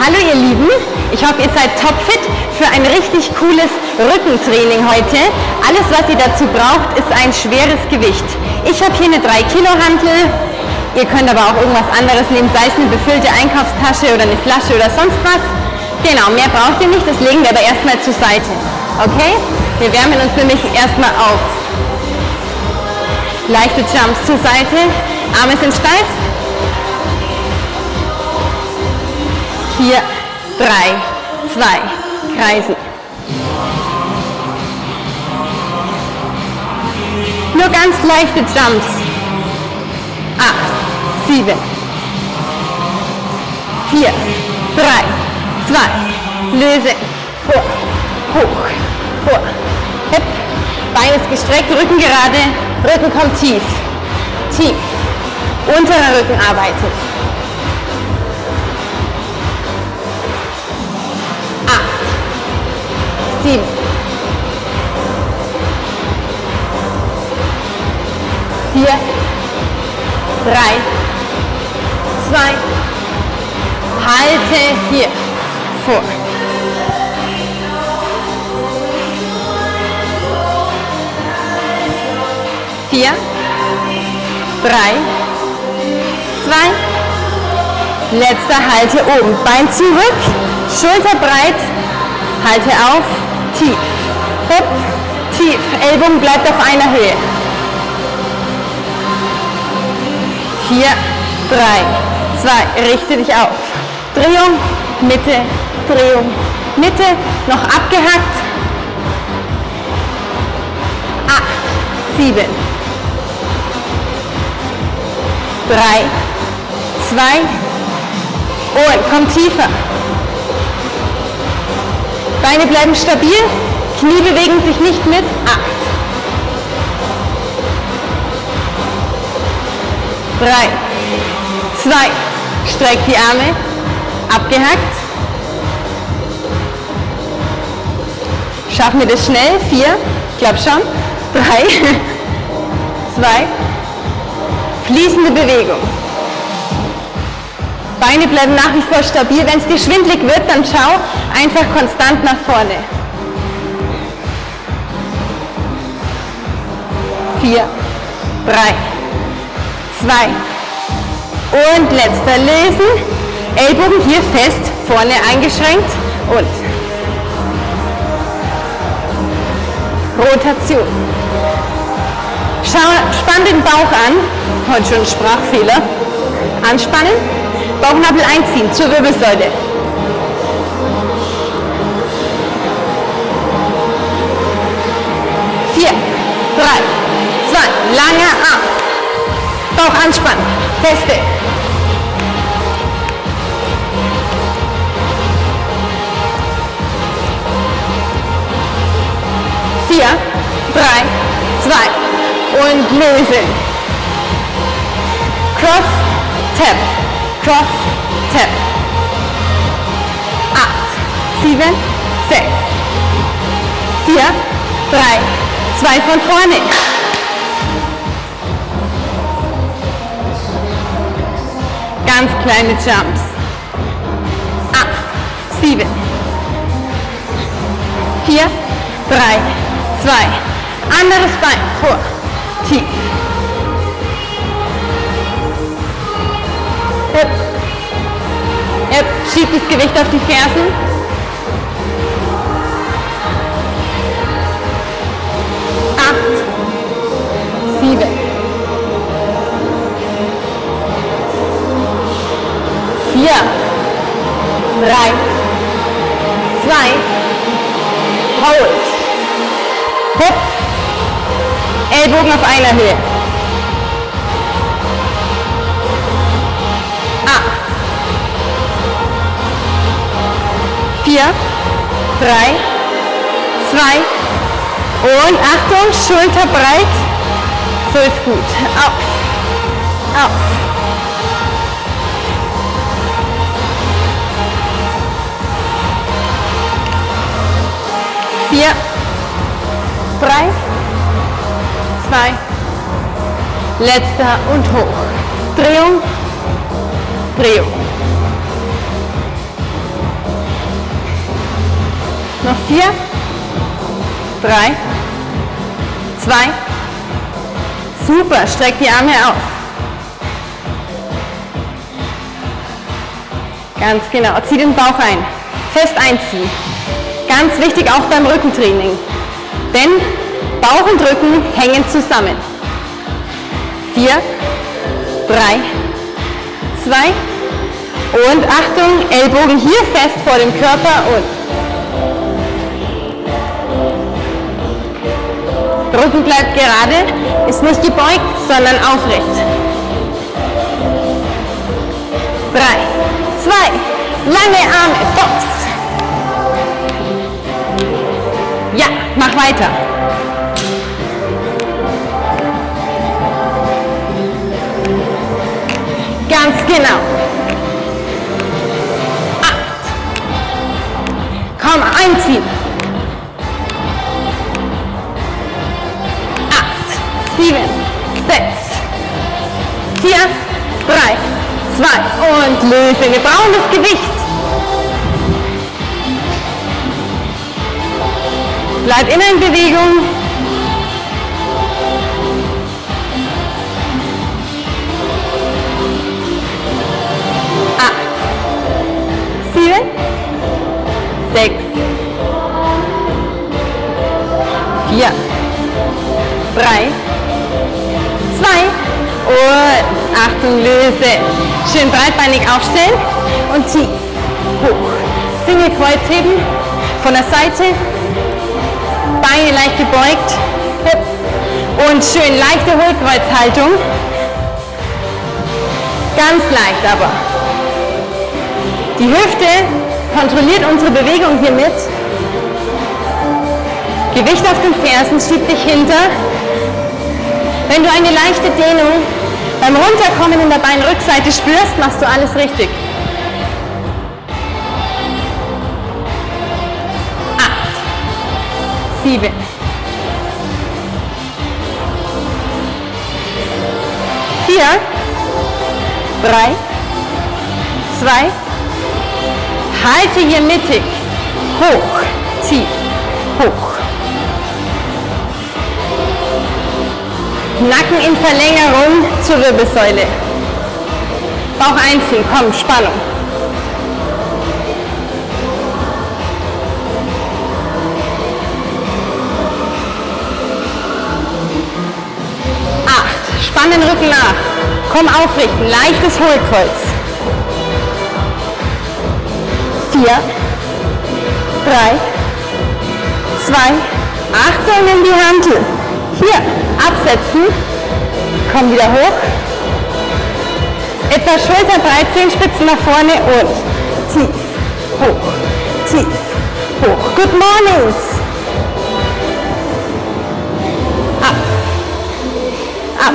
Hallo ihr Lieben, ich hoffe ihr seid topfit für ein richtig cooles Rückentraining heute. Alles was ihr dazu braucht ist ein schweres Gewicht. Ich habe hier eine 3 Kilo Hantel, ihr könnt aber auch irgendwas anderes nehmen, sei es eine befüllte Einkaufstasche oder eine Flasche oder sonst was. Genau, mehr braucht ihr nicht, das legen wir aber erstmal zur Seite. Okay? Wir wärmen uns nämlich erstmal auf. Leichte Jumps zur Seite, Arme sind steif, vier, drei, zwei, kreisen. Nur ganz leichte Jumps. Acht, sieben, vier, drei, zwei, löse, vor, hoch, vor, hip, Bein ist gestreckt, Rücken gerade, Rücken kommt tief, tief, unterer Rücken arbeitet. Sieben, vier, drei, zwei, halte hier. Vor. Vier, drei, zwei, letzter Halte oben. Bein zurück, Schulter breit, halte auf, tief, hip, tief, Ellbogen bleibt auf einer Höhe. Vier, drei, zwei, richte dich auf. Drehung, Mitte, Drehung, Mitte, noch abgehackt. Acht, sieben, drei, zwei und komm tiefer. Beine bleiben stabil, Knie bewegen sich nicht mit. Acht. Drei, zwei, streck die Arme, abgehackt. Schaffen wir das schnell? Vier, ich glaube schon. Drei, zwei, fließende Bewegung. Beine bleiben nach wie vor stabil. Wenn es dir schwindlig wird, dann schau einfach konstant nach vorne. Vier, drei, zwei und letzter lösen. Ellbogen hier fest, vorne eingeschränkt und Rotation. Schau, spann den Bauch an. Heute schon Sprachfehler. Anspannen Bauchnabel einziehen zur Wirbelsäule. Vier, drei, zwei, langer Arm. Bauch anspannen, feste. Vier, drei, zwei und lösen. Cross, Tap. Cross, Tap. Acht, sieben, sechs, vier, drei, zwei von vorne. Ganz kleine Jumps. Acht, sieben, vier, drei, zwei. Anderes Bein vor, tief. Hip. Schiebt das Gewicht auf die Fersen. Acht. Sieben. Vier. Drei. Zwei. Hold. Hip. Ellbogen auf einer Höhe. Vier, drei, zwei und Achtung, Schulter breit. So ist gut. Auf, auf. Vier, drei, zwei, letzter und hoch. Drehung, Drehung. Noch vier, drei, zwei, super, streck die Arme auf. Ganz genau, zieh den Bauch ein, fest einziehen. Ganz wichtig auch beim Rückentraining, denn Bauch und Rücken hängen zusammen. Vier, drei, zwei. Und Achtung, Ellbogen hier fest vor dem Körper und Rücken bleibt gerade, ist nicht gebeugt, sondern aufrecht. Drei, zwei, lange Arme, Box. Ja, mach weiter. Ganz genau. Acht. Komm, einziehen. Vier, drei, zwei und lösen. Wir brauchen das Gewicht. Bleib immer in Bewegung. Acht, sieben, sechs, vier, drei, Achtung, löse. Schön breitbeinig aufstellen und tief, hoch. Single Kreuzheben von der Seite, Beine leicht gebeugt und schön leichte Hohlkreuzhaltung. Ganz leicht aber. Die Hüfte kontrolliert unsere Bewegung hier mit. Gewicht auf den Fersen, schieb dich hinter wenn du eine leichte Dehnung beim Runterkommen in der Beinrückseite spürst, machst du alles richtig. Acht, sieben, vier, drei, zwei, halte hier mittig, hoch, tief, hoch. Nacken in Verlängerung zur Wirbelsäule. Bauch einziehen, komm, Spannung. Acht, spann den Rücken nach. Komm aufrichten, leichtes Hohlkreuz. Vier, drei, zwei, Achtung in die Hantel. Hier, absetzen. Komm wieder hoch. Etwa schulterbreit, Zehenspitzen nach vorne und tief, hoch, tief, hoch. Good mornings. Ab. Ab.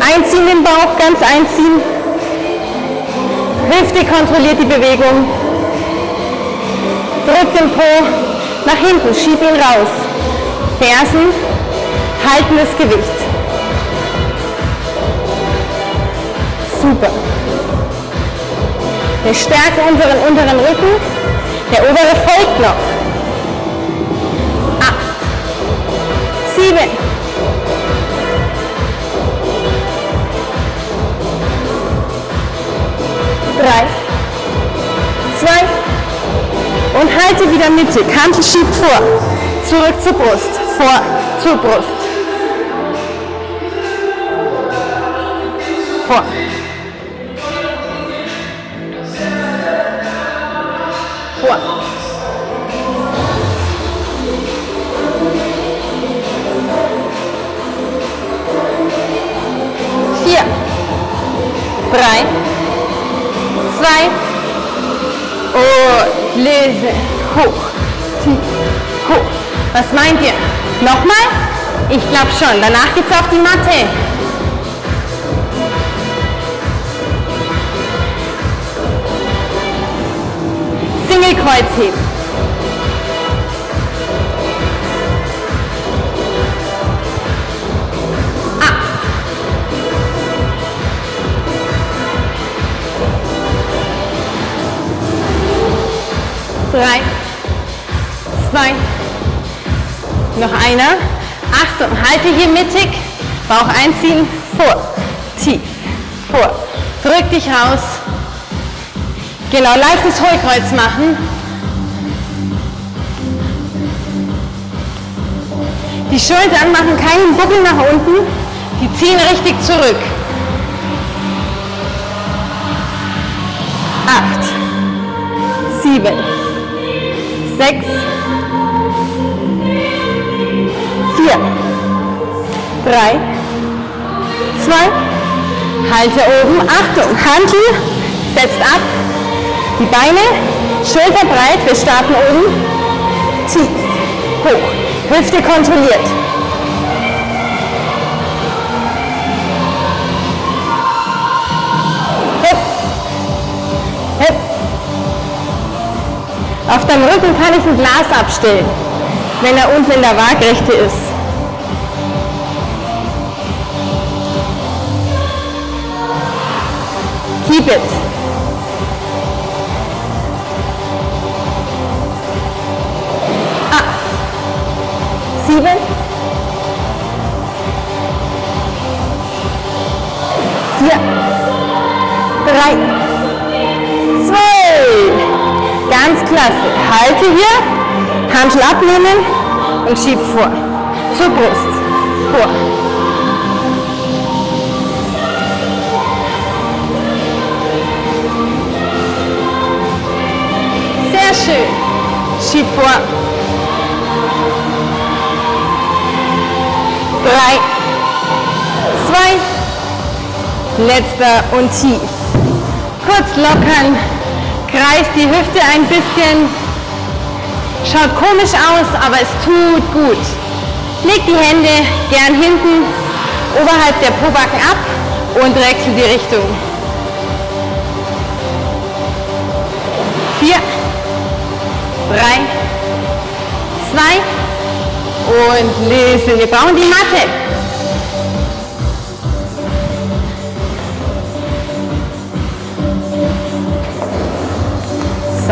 Einziehen den Bauch, ganz einziehen. Hüfte kontrolliert die Bewegung. Drück den Po nach hinten, schieb ihn raus. Fersen halten das Gewicht. Super. Wir stärken unseren unteren Rücken. Der obere folgt noch. Acht. Sieben. Drei. Zwei. Und halte wieder Mitte. Kante schiebt vor. Zurück zur Brust. Vor zur Brust. Lese. Hoch. Tief. Hoch. Was meint ihr? Nochmal? Ich glaube schon. Danach geht's auf die Matte. Single-Kreuz heben. Drei, zwei, noch einer. Achtung, halte hier mittig, Bauch einziehen, vor, tief, vor. Drück dich raus. Genau, leichtes Hohlkreuz machen. Die Schultern machen keinen Buckel nach unten, die ziehen richtig zurück. Acht, sieben, sechs, vier, drei, zwei, halte oben, Achtung, Hantel, setzt ab, die Beine, schulterbreit, wir starten oben, tief, hoch, Hüfte kontrolliert. Auf deinem Rücken kann ich ein Glas abstellen, wenn er unten in der Waagrechte ist. Keep it. Ah. Sieben. Vier. Drei. Ganz klasse. Halte hier. Handel abnehmen und schieb vor. Zur Brust. Vor. Sehr schön. Schieb vor. Drei, zwei, letzter und tief. Kurz lockern, kreis die Hüfte ein bisschen. Schaut komisch aus, aber es tut gut. Leg die Hände gern hinten oberhalb der Pobacken ab und wechsel die Richtung. Vier, drei, zwei und lösen. Wir brauchen die Matte.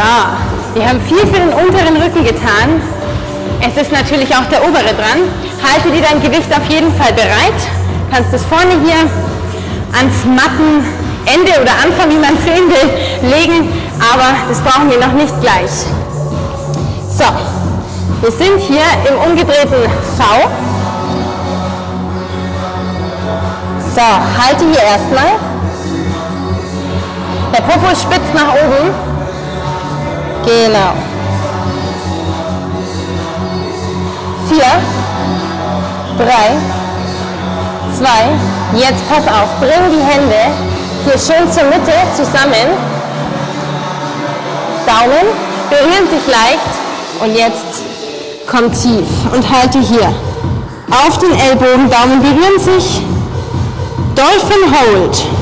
So, wir haben viel für den unteren Rücken getan. Es ist natürlich auch der obere dran. Halte dir dein Gewicht auf jeden Fall bereit. Kannst es vorne hier ans Mattenende oder Anfang, wie man sehen will, legen. Aber das brauchen wir noch nicht gleich. So, wir sind hier im umgedrehten V. So, halte hier erstmal. Der Popo spitzt nach oben. Genau. Vier, drei, zwei. Jetzt pass auf, bring die Hände hier schön zur Mitte zusammen. Daumen berühren sich leicht und jetzt komm tief und halte hier. Auf den Ellbogen, Daumen berühren sich. Dolphin Hold.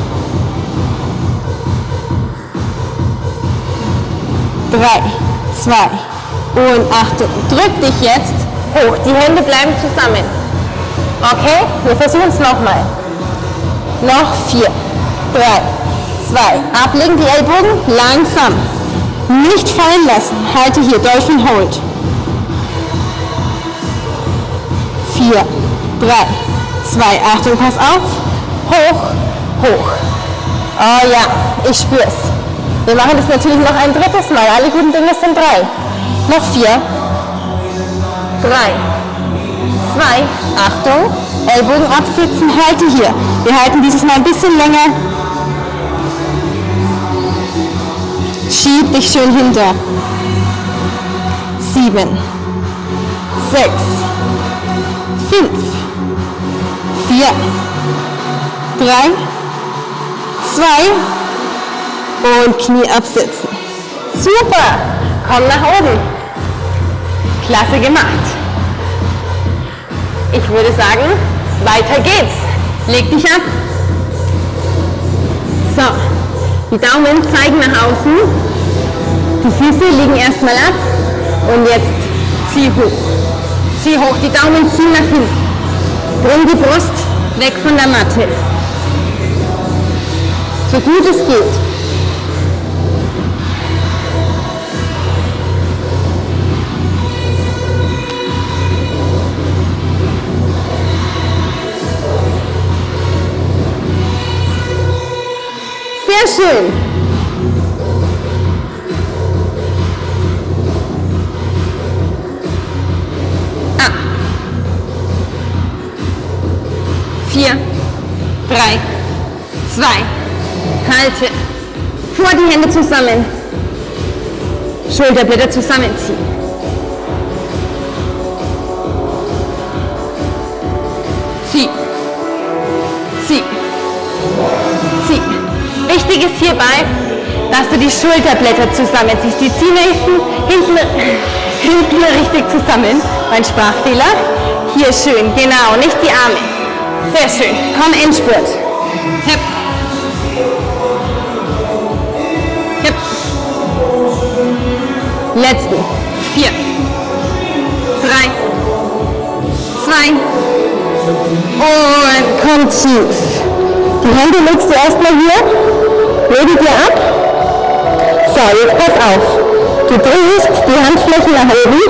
Drei, zwei und Achtung. Drück dich jetzt hoch. Die Hände bleiben zusammen. Okay, wir versuchen es nochmal. Noch vier, drei, zwei. Ablegen die Ellbogen, langsam. Nicht fallen lassen. Halte hier, Dolphin Hold. Vier, drei, zwei. Achtung, pass auf. Hoch, hoch. Oh ja, ich spür's. Wir machen das natürlich noch ein drittes Mal. Alle guten Dinge sind drei. Noch vier, drei, zwei. Achtung, Ellbogen absitzen. Halte hier. Wir halten dieses Mal ein bisschen länger. Schieb dich schön hinter. Sieben, sechs, fünf, vier, drei, zwei und Knie absitzen. Super! Komm nach oben. Klasse gemacht. Ich würde sagen, weiter geht's. Leg dich ab. So, die Daumen zeigen nach außen. Die Füße liegen erstmal ab. Und jetzt zieh hoch. Zieh hoch, die Daumen ziehen nach hinten. Bring die Brust weg von der Matte. So gut es geht. Schön. Ah. Vier, drei, zwei, halte. Vor die Hände zusammen. Schulterblätter zusammenziehen. Wichtig ist hierbei, dass du die Schulterblätter zusammenziehst. Die ziehen hinten, hinten, hinten richtig zusammen. Mein Sprachfehler. Hier schön, genau, nicht die Arme. Sehr schön. Komm, Endspurt. Hip. Hip. Letzten. Vier. Drei. Zwei. Und komm tief. Die Hände legst du erstmal hier. Lege dir ab. So, jetzt pass auf. Du drehst die Handflächen nach oben.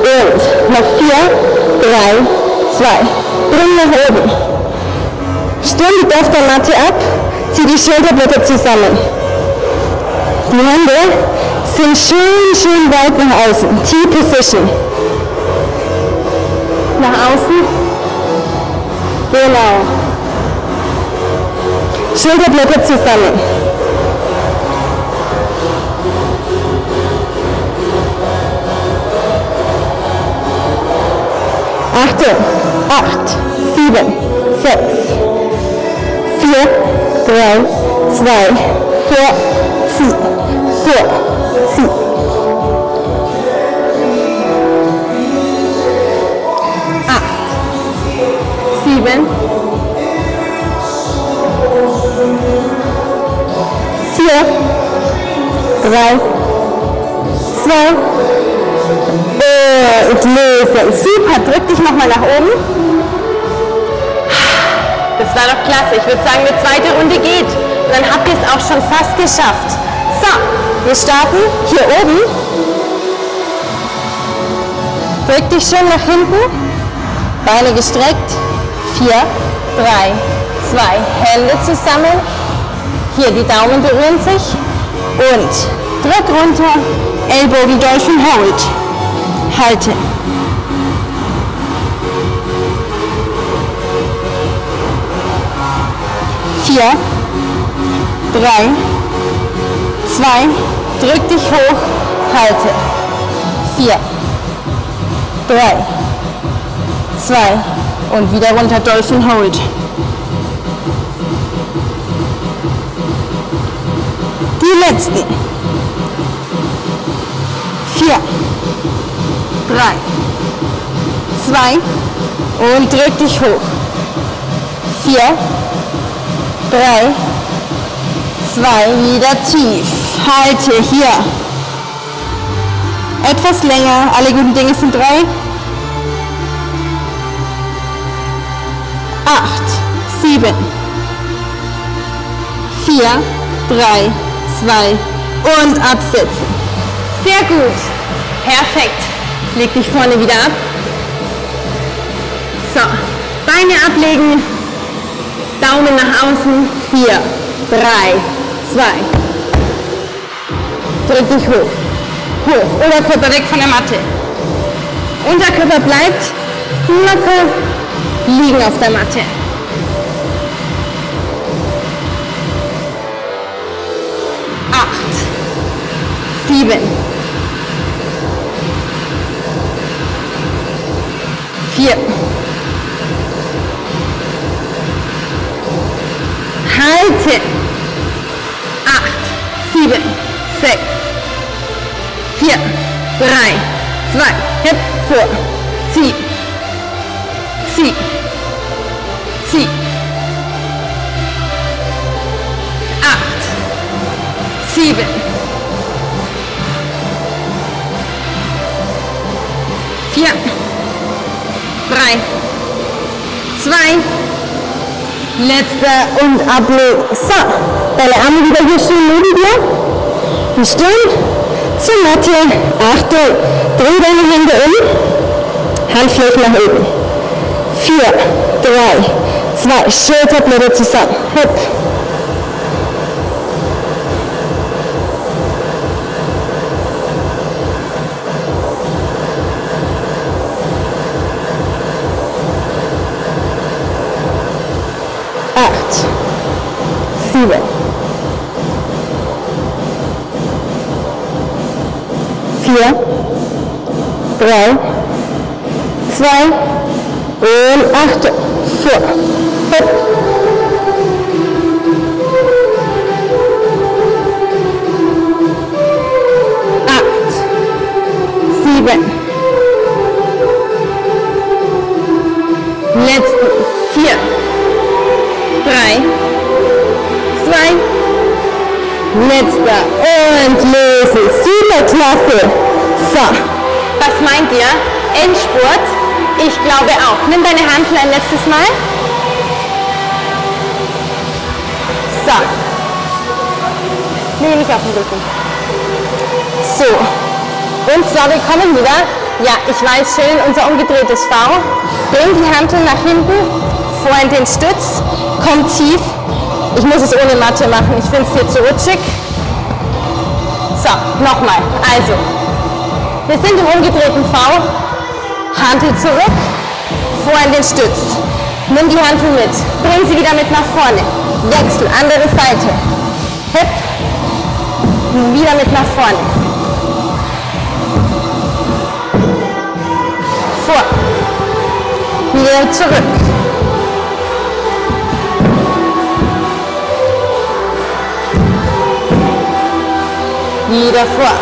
Und noch vier, drei, zwei. Bring nach oben. Stirn liegt auf der Matte ab. Zieh die Schulterblätter zusammen. Die Hände sind schön, schön weit nach außen. T-Position. Nach außen. Genau. Schulterblätter zusammen. Achtung. Acht, sieben, sechs, vier, drei, zwei, vor, zieh, vor, zieh. Acht, sieben, vier, drei, zwei, und lösen. Super, drück dich nochmal nach oben. Das war doch klasse. Ich würde sagen, eine zweite Runde geht. Dann habt ihr es auch schon fast geschafft. So, wir starten hier oben. Drück dich schön nach hinten. Beine gestreckt. Vier, drei, zwei. Hände zusammen. Hier, die Daumen berühren sich. Und drück runter. Ellbogen Dolphin Hold. Halte. Vier, drei, zwei, drück dich hoch, halte. Vier, drei, zwei und wieder runter Dolphin Hold. Die letzten. Vier, drei, zwei. Und drück dich hoch. Vier, drei, zwei, wieder tief. Halte hier. Etwas länger, alle guten Dinge sind drei. Acht, sieben, vier, drei, zwei und absetzen. Sehr gut. Perfekt. Leg dich vorne wieder ab. So, Beine ablegen, Daumen nach außen. Vier, drei, zwei. Drück dich hoch. Hoch. Oberkörper weg von der Matte. Unterkörper bleibt locker liegen auf der Matte. Acht, sieben, vier, halte, acht, sieben, sechs, vier, drei, zwei, hip, vor, zieh, zieh, zieh, sieben, vier, drei, zwei, letzter und ablegen. So, deine Arme wieder hier schön neben dir. Die Stirn zur Matte. Achtung, dreh deine Hände um. Handflächen nach oben. Vier, drei, zwei, Schulterblätter zusammen. Hüpp. Sieben, vier, drei, zwei und acht, vor, letzter und lösen. Super klasse. So, was meint ihr? Endspurt? Ich glaube auch. Nimm deine Handel ein letztes Mal. So. Nee, nicht auf den Rücken. So. Und zwar, wir kommen wieder. Ja, ich weiß, schön, unser umgedrehtes V. Bring die Handel nach hinten, vor in den Stütz, komm tief. Ich muss es ohne Matte machen, ich finde es hier zu rutschig. So, nochmal. Also, wir sind im umgedrehten V. Hantel zurück, vor in den Stütz. Nimm die Hantel mit, bring sie wieder mit nach vorne. Wechsel, andere Seite. Hip, wieder mit nach vorne. Vor, wieder zurück. Wieder vor.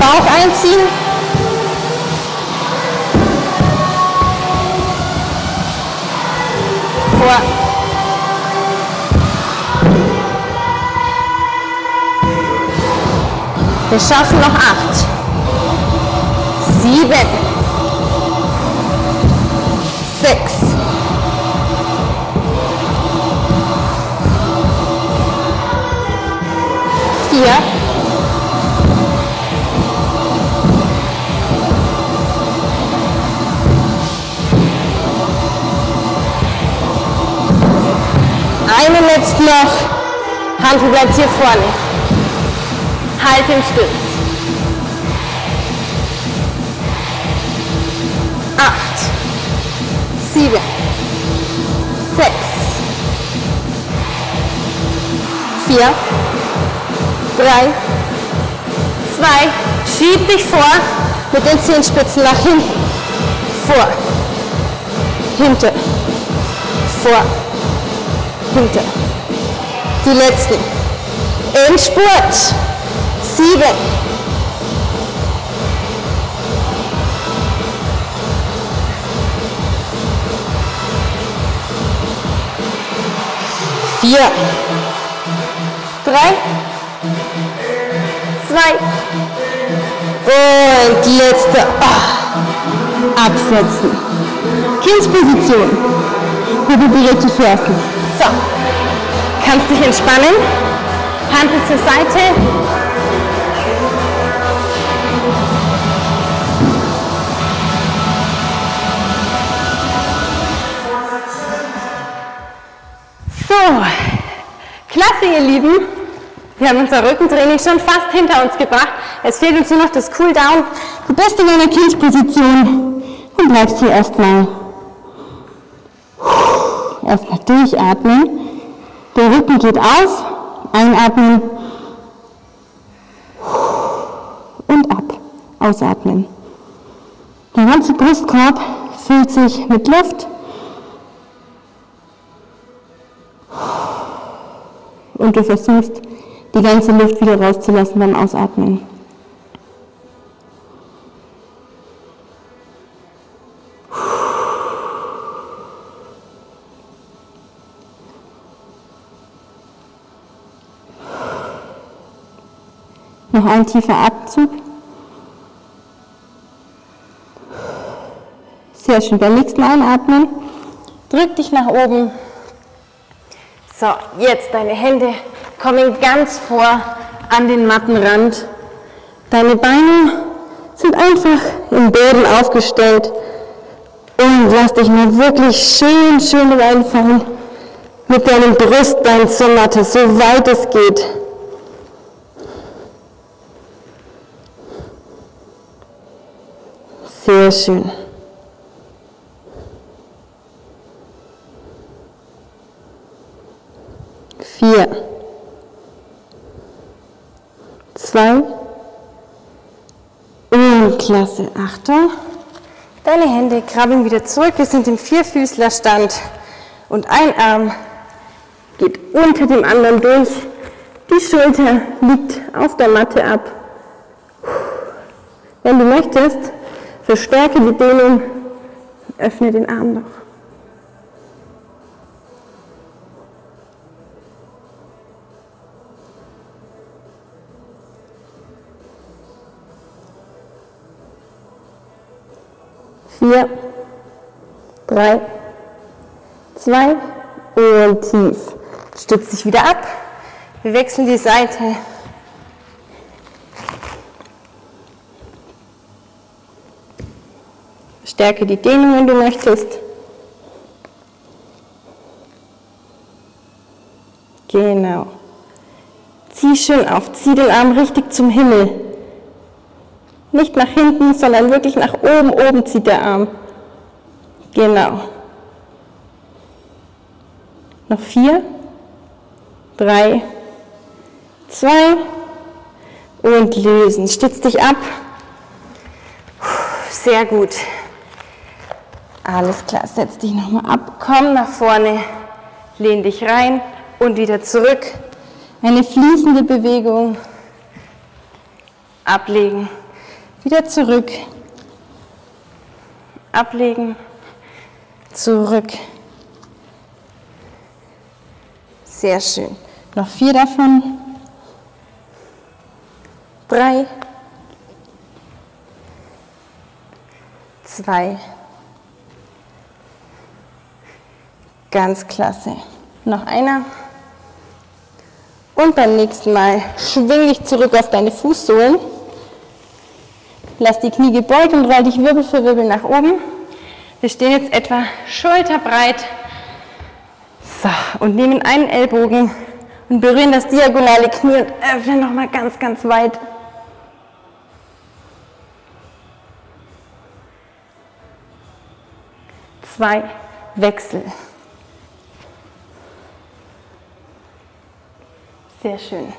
Bauch einziehen. Vor. Wir schaffen noch acht. Sieben. Sechs. Vier. Einen letzten noch. Handel bleibt hier vorne. Halt im Stütz. Acht, sieben, sechs, vier, drei, zwei. Schieb dich vor mit den Zehenspitzen nach hinten. Vor, hinter, vor, hinter. Die letzten. Endspurt. Sieben. Vier. Drei. Zwei. Und letzte. Ah. Absetzen. Kindsposition. Hübe direkt die. So. Kannst dich entspannen. Handel zur Seite. So, klasse ihr Lieben. Wir haben unser Rückentraining schon fast hinter uns gebracht. Es fehlt uns nur noch das Cooldown. Du bist in einer Kindsposition und bleibst hier erstmal. Erstmal durchatmen. Der Rücken geht auf. Einatmen. Und ab. Ausatmen. Der ganze Brustkorb füllt sich mit Luft. Und du versuchst, die ganze Luft wieder rauszulassen beim Ausatmen. Noch ein tiefer Abzug. Sehr schön. Beim nächsten Einatmen drück dich nach oben. So, jetzt deine Hände kommen ganz vor an den Mattenrand. Deine Beine sind einfach im Boden aufgestellt. Und lass dich mal wirklich schön, schön reinfallen mit deinem Brustbein zur Matte, so weit es geht. Sehr schön. vier, zwei und klasse. Achtung. Deine Hände krabbeln wieder zurück. Wir sind im Vierfüßlerstand und ein Arm geht unter dem anderen durch. Die Schulter liegt auf der Matte ab. Wenn du möchtest, verstärke die Dehnung, öffne den Arm noch. Vier, drei, zwei und tief. Stütz dich wieder ab. Wir wechseln die Seite. Stärke die Dehnung, wenn du möchtest. Genau. Zieh schön auf, zieh den Arm richtig zum Himmel. Nicht nach hinten, sondern wirklich nach oben. Oben zieht der Arm. Genau. Noch vier, drei, zwei und lösen. Stütz dich ab. Sehr gut. Alles klar, setz dich nochmal ab. Komm nach vorne, lehn dich rein und wieder zurück. Eine fließende Bewegung. Ablegen. Wieder zurück. Ablegen. Zurück. Sehr schön. Noch vier davon. Drei. Zwei. Ganz klasse. Noch einer. Und beim nächsten Mal schwing dich zurück auf deine Fußsohlen. Lass die Knie gebeugt und roll dich Wirbel für Wirbel nach oben. Wir stehen jetzt etwa schulterbreit. So, und nehmen einen Ellbogen und berühren das diagonale Knie und öffnen nochmal ganz, ganz weit. Zwei, Wechsel. Sehr schön.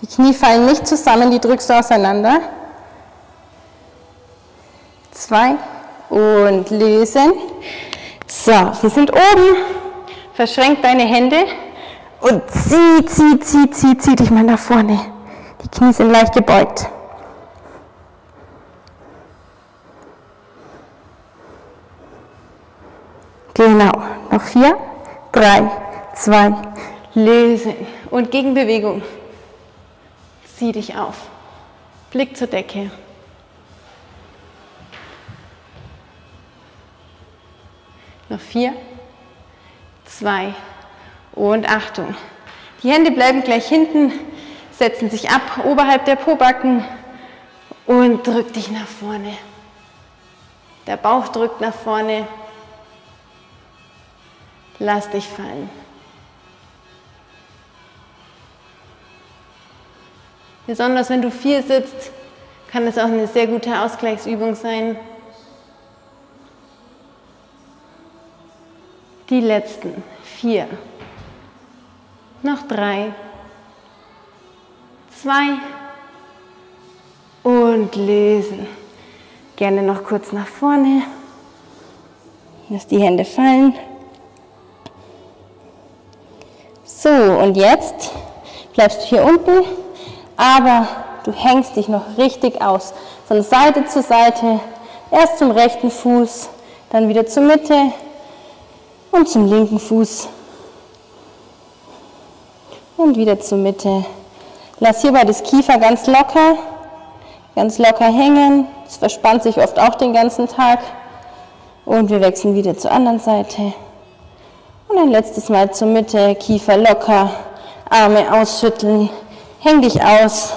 Die Knie fallen nicht zusammen, die drückst du auseinander. Zwei und lösen. So, wir sind oben. Verschränk deine Hände und zieh, zieh, zieh, zieh, zieh dich mal nach vorne. Die Knie sind leicht gebeugt. Genau. Noch vier, drei, zwei, lösen. Und Gegenbewegung. Zieh dich auf. Blick zur Decke. Noch vier, zwei und Achtung. Die Hände bleiben gleich hinten, setzen sich ab oberhalb der Pobacken und drück dich nach vorne. Der Bauch drückt nach vorne. Lass dich fallen. Besonders wenn du viel sitzt, kann es auch eine sehr gute Ausgleichsübung sein. Die letzten vier. Noch drei. Zwei. Und lösen. Gerne noch kurz nach vorne. Lass die Hände fallen. So, und jetzt bleibst du hier unten aber du hängst dich noch richtig aus. Von Seite zu Seite, erst zum rechten Fuß, dann wieder zur Mitte und zum linken Fuß. Und wieder zur Mitte. Lass hierbei das Kiefer ganz locker, ganz locker hängen. Es verspannt sich oft auch den ganzen Tag. Und wir wechseln wieder zur anderen Seite. Und ein letztes Mal zur Mitte, Kiefer locker, Arme ausschütteln. Häng dich aus.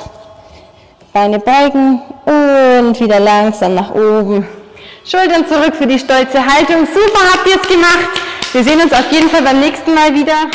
Beine beugen und wieder langsam nach oben. Schultern zurück für die stolze Haltung. Super, habt ihr es gemacht. Wir sehen uns auf jeden Fall beim nächsten Mal wieder.